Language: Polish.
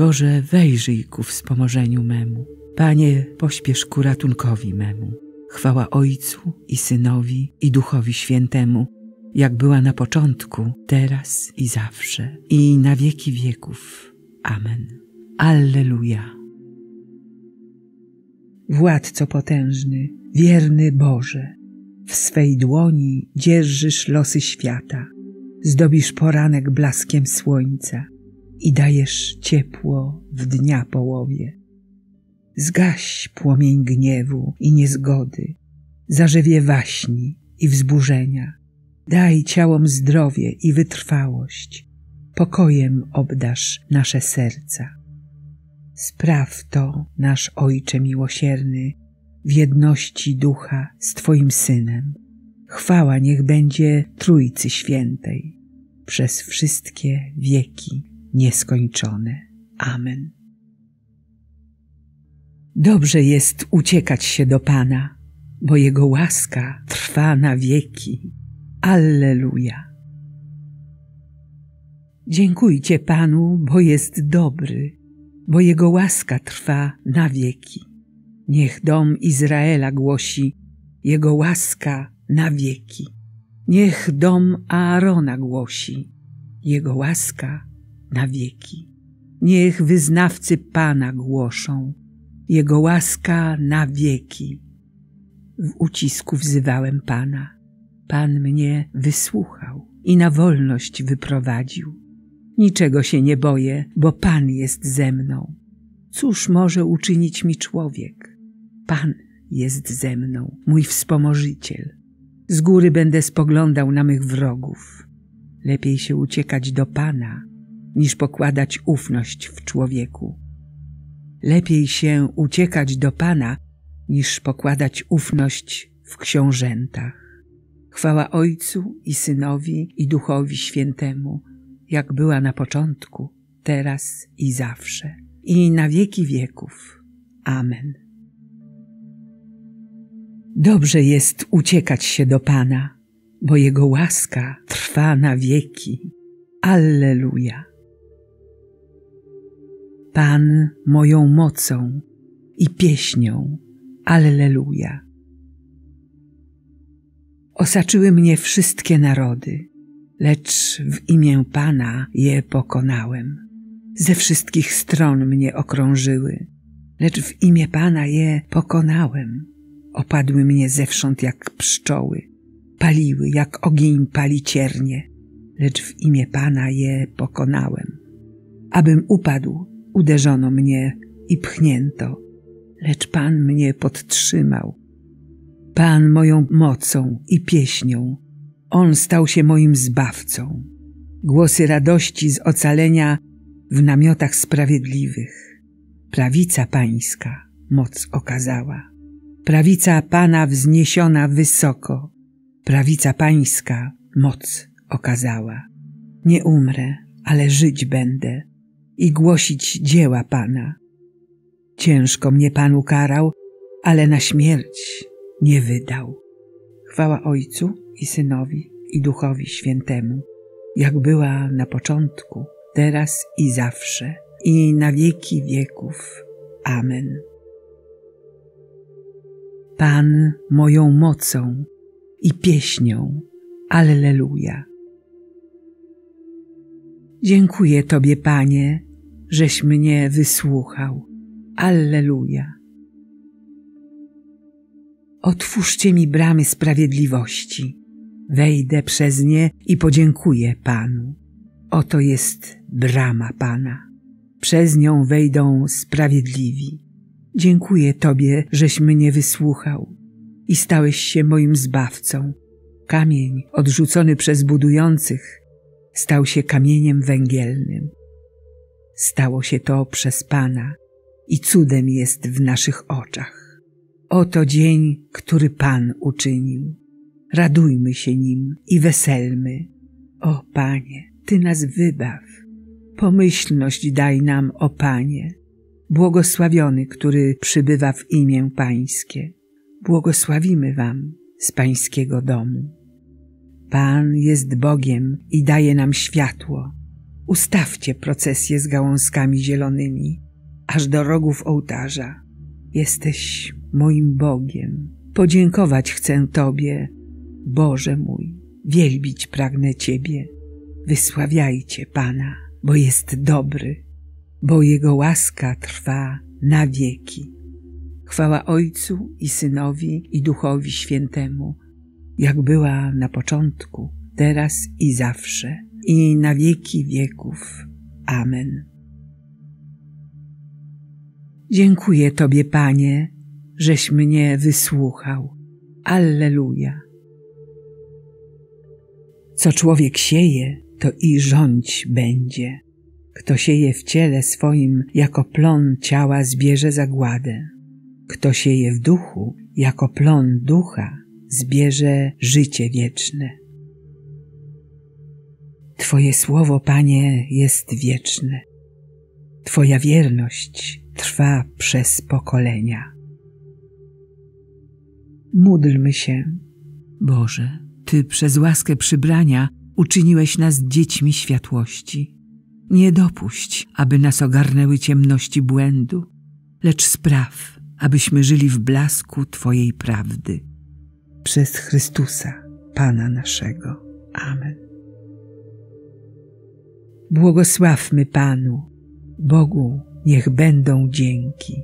Boże, wejrzyj ku wspomożeniu memu. Panie, pośpiesz ku ratunkowi memu. Chwała Ojcu i Synowi i Duchowi Świętemu, jak była na początku, teraz i zawsze, i na wieki wieków. Amen. Alleluja. Władco potężny, wierny Boże, w swej dłoni dzierżysz losy świata, zdobisz poranek blaskiem słońca i dajesz ciepło w dnia połowie. Zgaś płomień gniewu i niezgody, zarzewie waśni i wzburzenia. Daj ciałom zdrowie i wytrwałość, pokojem obdasz nasze serca. Spraw to, nasz Ojcze miłosierny, w jedności ducha z Twoim Synem. Chwała niech będzie Trójcy Świętej przez wszystkie wieki nieskończone. Amen. Dobrze jest uciekać się do Pana, bo Jego łaska trwa na wieki. Alleluja. Dziękujcie Panu, bo jest dobry, bo Jego łaska trwa na wieki. Niech dom Izraela głosi Jego łaska na wieki. Niech dom Aarona głosi Jego łaska na wieki. Niech wyznawcy Pana głoszą Jego łaska na wieki. W ucisku wzywałem Pana. Pan mnie wysłuchał i na wolność wyprowadził. Niczego się nie boję, bo Pan jest ze mną. Cóż może uczynić mi człowiek? Pan jest ze mną, mój wspomożyciel. Z góry będę spoglądał na mych wrogów. Lepiej się uciekać do Pana, niż pokładać ufność w człowieku. Lepiej się uciekać do Pana, niż pokładać ufność w książętach. Chwała Ojcu i Synowi i Duchowi Świętemu, jak była na początku, teraz i zawsze, i na wieki wieków. Amen. Dobrze jest uciekać się do Pana, bo Jego łaska trwa na wieki. Alleluja. Pan moją mocą i pieśnią. Alleluja. Osaczyły mnie wszystkie narody, lecz w imię Pana je pokonałem. Ze wszystkich stron mnie okrążyły, lecz w imię Pana je pokonałem. Opadły mnie zewsząd jak pszczoły, paliły jak ogień pali ciernie, lecz w imię Pana je pokonałem. Abym upadł, uderzono mnie i pchnięto, lecz Pan mnie podtrzymał. Pan moją mocą i pieśnią, On stał się moim zbawcą. Głosy radości z ocalenia w namiotach sprawiedliwych. Prawica pańska moc okazała. Prawica Pana wzniesiona wysoko. Prawica pańska moc okazała. Nie umrę, ale żyć będę i głosić dzieła Pana. Ciężko mnie Pan ukarał, ale na śmierć nie wydał. Chwała Ojcu i Synowi i Duchowi Świętemu, jak była na początku, teraz i zawsze, i na wieki wieków. Amen. Pan moją mocą i pieśnią. Alleluja. Dziękuję Tobie, Panie, żeś mnie wysłuchał. Alleluja. Otwórzcie mi bramy sprawiedliwości. Wejdę przez nie i podziękuję Panu. Oto jest brama Pana. Przez nią wejdą sprawiedliwi. Dziękuję Tobie, żeś mnie wysłuchał i stałeś się moim zbawcą. Kamień odrzucony przez budujących stał się kamieniem węgielnym. Stało się to przez Pana i cudem jest w naszych oczach. Oto dzień, który Pan uczynił. Radujmy się nim i weselmy. O Panie, Ty nas wybaw. Pomyślność daj nam, o Panie. Błogosławiony, który przybywa w imię Pańskie. Błogosławimy Wam z Pańskiego domu. Pan jest Bogiem i daje nam światło Ustawcie procesję z gałązkami zielonymi, aż do rogów ołtarza. Jesteś moim Bogiem. Podziękować chcę Tobie, Boże mój, wielbić pragnę Ciebie. Wysławiajcie Pana, bo jest dobry, bo Jego łaska trwa na wieki. Chwała Ojcu i Synowi i Duchowi Świętemu, jak była na początku, teraz i zawsze, i na wieki wieków. Amen. Dziękuję Tobie, Panie, żeś mnie wysłuchał. Alleluja. Co człowiek sieje, to i rządź będzie. Kto sieje w ciele swoim, jako plon ciała zbierze zagładę. Kto sieje w duchu, jako plon ducha, zbierze życie wieczne. Twoje słowo, Panie, jest wieczne. Twoja wierność trwa przez pokolenia. Módlmy się. Boże, Ty przez łaskę przybrania uczyniłeś nas dziećmi światłości. Nie dopuść, aby nas ogarnęły ciemności błędu, lecz spraw, abyśmy żyli w blasku Twojej prawdy. Przez Chrystusa, Pana naszego. Amen. Błogosławmy Panu, Bogu niech będą dzięki.